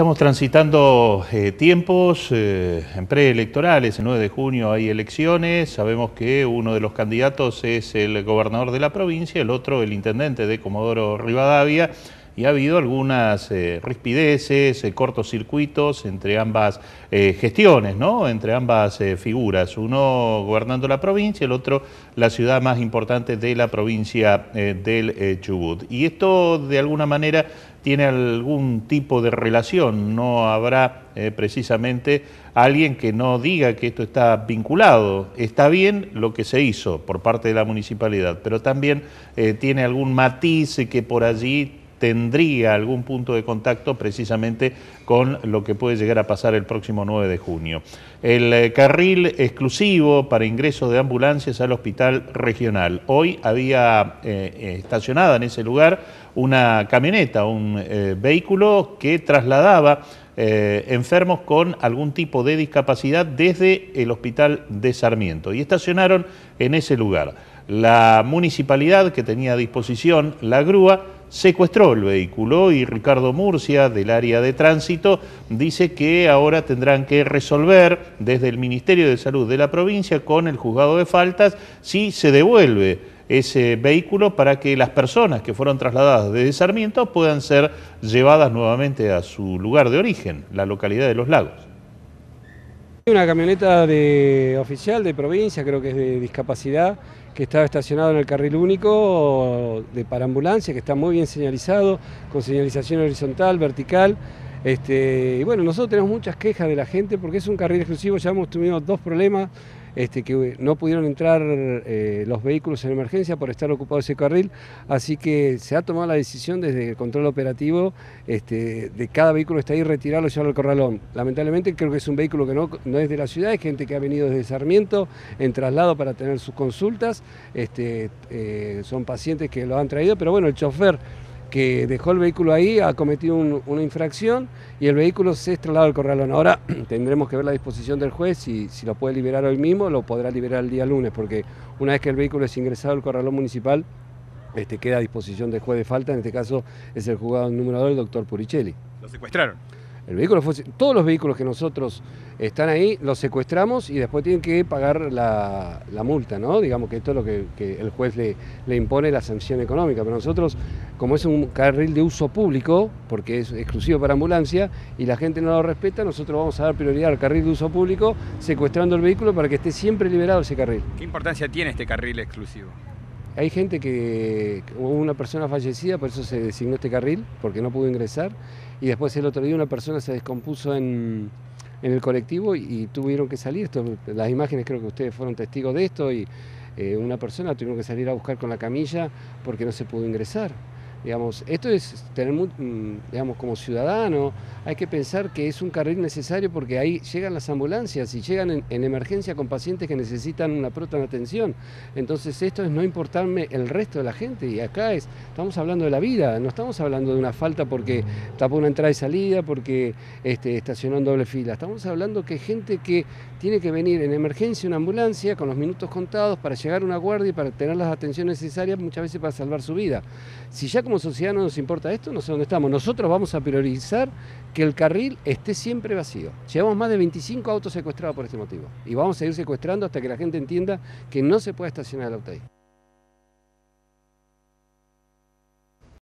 Estamos transitando eh, tiempos eh, en preelectorales, el 9 de junio hay elecciones, sabemos que uno de los candidatos es el gobernador de la provincia, el otro el intendente de Comodoro Rivadavia, y ha habido algunas eh, rispideces, eh, cortocircuitos entre ambas eh, gestiones, ¿no? entre ambas figuras, uno gobernando la provincia, el otro la ciudad más importante de la provincia del Chubut. Y esto de alguna manera tiene algún tipo de relación, no habrá precisamente alguien que no diga que esto está vinculado. Está bien lo que se hizo por parte de la municipalidad, pero también tiene algún matiz que por allí tendría algún punto de contacto precisamente con lo que puede llegar a pasar el próximo 9 de junio. El eh, carril exclusivo para ingreso de ambulancias al hospital regional. Hoy había eh, eh, estacionada en ese lugar una camioneta, un vehículo que trasladaba enfermos con algún tipo de discapacidad desde el hospital de Sarmiento y estacionaron en ese lugar. La municipalidad que tenía a disposición la grúa secuestró el vehículo y Ricardo Murcia del área de tránsito dice que ahora tendrán que resolver desde el Ministerio de Salud de la provincia con el juzgado de faltas si se devuelve ese vehículo para que las personas que fueron trasladadas desde Sarmiento puedan ser llevadas nuevamente a su lugar de origen, la localidad de Los Lagos. Una camioneta de oficial de provincia, creo que es de discapacidad, que estaba estacionado en el carril único de para ambulancia, que está muy bien señalizado, con señalización horizontal, vertical. Este, y bueno, nosotros tenemos muchas quejas de la gente porque es un carril exclusivo, ya hemos tenido dos problemas este, que no pudieron entrar eh, los vehículos en emergencia por estar ocupado ese carril, así que se ha tomado la decisión desde el control operativo este, de cada vehículo que está ahí retirarlo y llevarlo al corralón. Lamentablemente creo que es un vehículo que no, es de la ciudad, es gente que ha venido desde Sarmiento en traslado para tener sus consultas, este, eh, son pacientes que lo han traído, pero bueno, el chofer que dejó el vehículo ahí, ha cometido una infracción y el vehículo se trasladado al corralón. Ahora tendremos que ver la disposición del juez y si lo puede liberar hoy mismo, lo podrá liberar el día lunes, porque una vez que el vehículo es ingresado al corralón municipal, este, queda a disposición del juez de falta, en este caso es el juzgado número 2, el doctor Puricelli. ¿Lo secuestraron? El vehículo todos los vehículos que nosotros están ahí los secuestramos y después tienen que pagar la, multa, ¿no? Digamos que esto es lo que, el juez le, le, impone la sanción económica. Pero nosotros, como es un carril de uso público, porque es exclusivo para ambulancia, y la gente no lo respeta, nosotros vamos a dar prioridad al carril de uso público, secuestrando el vehículo para que esté siempre liberado ese carril. ¿Qué importancia tiene este carril exclusivo? Hay gente que, hubo una persona fallecida, por eso se designó este carril, porque no pudo ingresar, y después el otro día una persona se descompuso en, el colectivo y, tuvieron que salir, esto, las imágenes creo que ustedes fueron testigos de esto, y eh, una persona tuvieron que salir a buscar con la camilla porque no se pudo ingresar. Digamos, esto es tener, mm, digamos, como ciudadano, hay que pensar que es un carril necesario porque ahí llegan las ambulancias y llegan en, emergencia con pacientes que necesitan una pronta atención. Entonces esto es no importarme el resto de la gente y acá es, estamos hablando de la vida, no estamos hablando de una falta porque tapó una entrada y salida, porque este, estacionó en doble fila, estamos hablando que gente que tiene que venir en emergencia una ambulancia con los minutos contados para llegar a una guardia y para tener las atenciones necesarias muchas veces para salvar su vida. Si ya como sociedad no nos importa esto, no sé dónde estamos. Nosotros vamos a priorizar que el carril esté siempre vacío. Llevamos más de 25 autos secuestrados por este motivo y vamos a seguir secuestrando hasta que la gente entienda que no se puede estacionar el auto ahí.